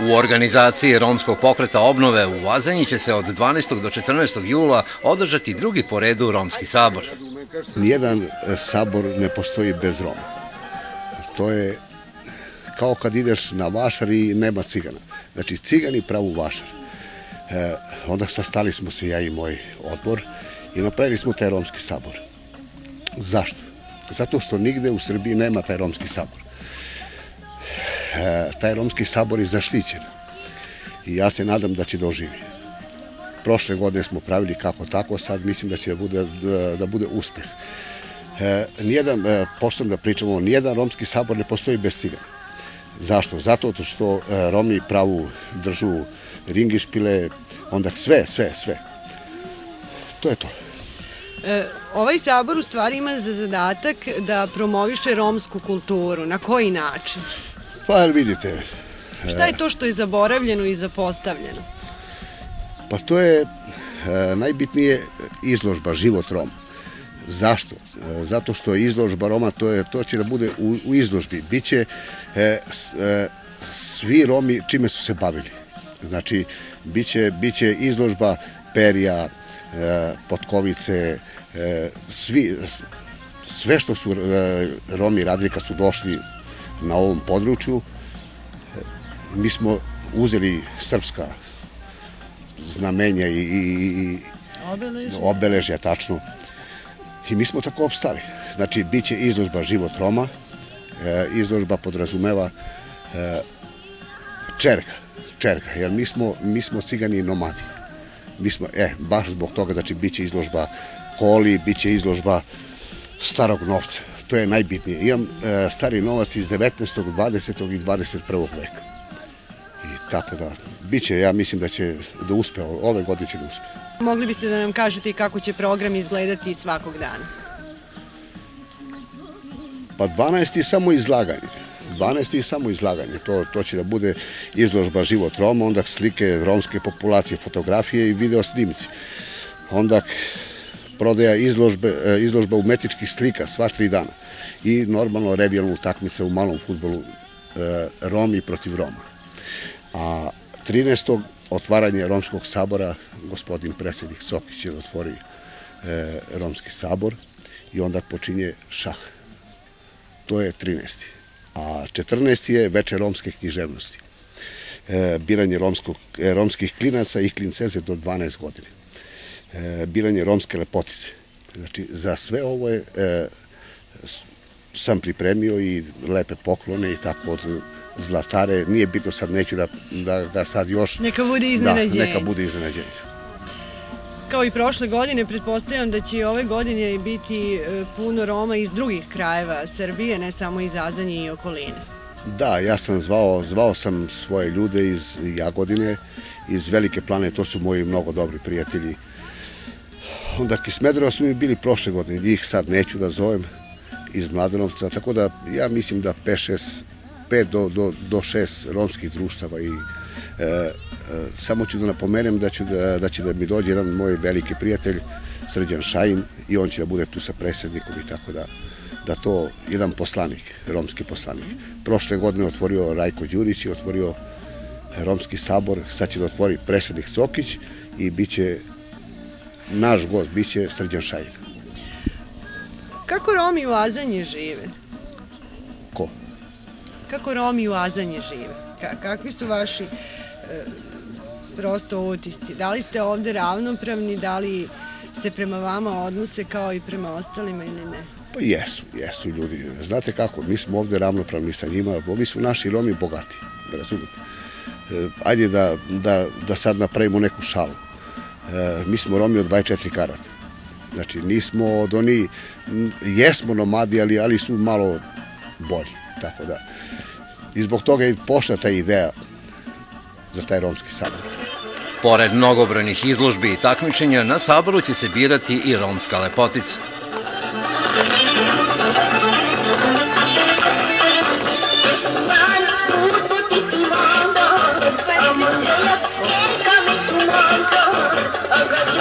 U organizaciji Romskog pokreta obnove u Azanji će se od 12. do 14. jula održati drugi po redu Romski sabor. Nijedan e, sabor ne postoji bez Roma. To je kao kad ideš na vašar i nema cigana. Znači, cigani pravu vašar. E, onda sastali smo se ja i moj odbor i napravili smo taj romski sabor. Zašto? Zato što nigde u Srbiji nema taj romski sabor. E, taj romski sabor je zaštićen i ja se nadam da će da oživi. Prošle godine smo pravili kako tako, sad mislim da će da bude, da bude uspeh. E, nijedan, e, pošto da pričamo, nijedan romski sabor ne postoji bez cigana. Zašto? Zato što e, Romi pravu držu ringišpile, onda sve, sve, sve. To je to. E, ovaj sabor u stvari ima za zadatak da promoviše romsku kulturu. Na koji način? Pa jel vidite, Šta je to što je zaboravljeno i zapostavljeno? pa to je e, najbitnije izložba, život Roma. Zašto? E, zato što je izložba Roma, to, je, to će da bude u, u izložbi. Biće e, s, e, svi Romi čime su se bavili. Znači, biće, biće izložba perija, e, potkovice, e, svi, sve što su e, Romi radili kad su došli na ovom području, mi smo uzeli srpska znamenja i, i, i obeležja tačno. I mi smo tako opstali. Znači, bit će izložba Život Roma, e, izložba podrazumeva e, čerka, čerka, jer mi smo, mi smo cigani nomadi. Mi smo, e, baš zbog toga, znači, bit će izložba koli, bit će izložba starog novca. To je najbitnije. Imam e, stari novac iz 19., 20. i 21. veka. I tako da, bit će, ja mislim da će da uspe, ove godine će da uspe. Mogli biste da nam kažete i kako će program izgledati svakog dana? Pa 12 je samo izlaganje. 12 je samo izlaganje. To, to će da bude izložba život Roma, onda slike romske populacije, fotografije i video snimci. Onda prodaja izložbe, e, izložba umetničkih slika sva tri dana. I normalno revijalna utakmica u malom futbolu e, Romi protiv Roma. A 13. otvaranje Romskog sabora, gospodin predsjednik Cokić će da otvori e, Romski sabor i onda počinje šah to je 13. A 14. je veče romske književnosti. Biranje romskog, romskih klinaca i klinceze do 12 godine. E, biranje romske lepotice. Znači, za sve ovo je, e, sam pripremio i lepe poklone i tako od zlatare. Nije bitno sad, neću da, da, da sad još... Neka bude iznenađenje. Da, neka bude iznenađenje. Kao i prošle godine, pretpostavljam da će i ove godine biti e, puno Roma iz drugih krajeva Srbije, ne samo iz Azanje i okoline. Da, ja sam zvao, zvao sam svoje ljude iz Jagodine, iz Velike plane, to su moji mnogo dobri prijatelji. Onda iz Smedereva su mi bili prošle godine, njih sad neću da zovem iz Mladenovca, tako da ja mislim da 5, 6, 5 do, do, do 6 romskih društava i e, e, samo ću da napomenem da, ću da, da će da mi dođe jedan moj veliki prijatelj, Srđan Šajin, i on će da bude tu sa predsjednikom i tako da da to jedan poslanik, romski poslanik. Prošle godine otvorio Rajko Đurić i otvorio Romski sabor, sad će da otvori predsjednik Cokić i bit će naš gost, bit će Srđan Šajin. Kako Romi u Azanje žive? Ko? Kako Romi u Azanje žive? Ka kakvi su vaši e, prosto utisci? Da li ste ovde ravnopravni, da li se prema vama odnose kao i prema ostalima ili ne? Pa jesu, jesu ljudi. Znate kako, mi smo ovde ravnopravni sa njima, ovi su naši Romi bogati, da razumete. E, ajde da, da, da sad napravimo neku šalu. Eh, mi smo Romi od 24 karata. Znači, nismo od oni, jesmo nomadi, ali, ali su malo bolji, tako da. I zbog toga je pošla ta ideja za taj romski sabor. Pored mnogobrojnih izložbi i takmičenja, na saboru će se birati i romska lepotica. Thank you. Blah, blah, blah.